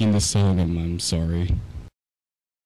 liking the song. I'm sorry.